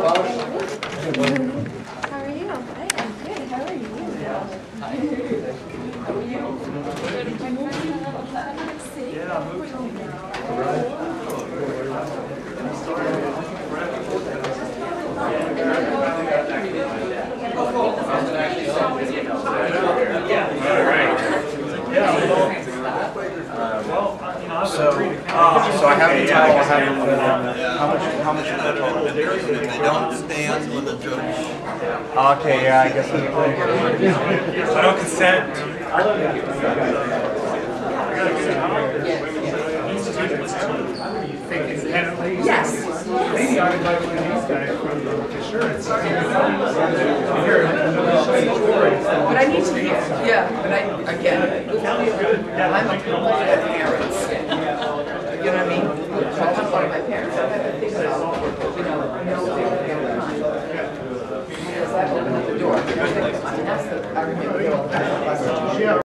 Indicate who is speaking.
Speaker 1: How are you? I am good. How are you?
Speaker 2: So, uh, so I have the title, I have the, uh, how much, how much is the total?
Speaker 3: If they don't stand with the judge,
Speaker 2: Okay, yeah, I guess. I-
Speaker 4: I don't consent.
Speaker 1: Yes.
Speaker 4: Maybe I would like one of these guys from the insurance.
Speaker 5: But I need to hear, yeah, but I, again, I'm a parents. You know what I mean? I'm one of my parents, I had to think about, you know, no the. Because that opened up the door. I mean, that's the, I remember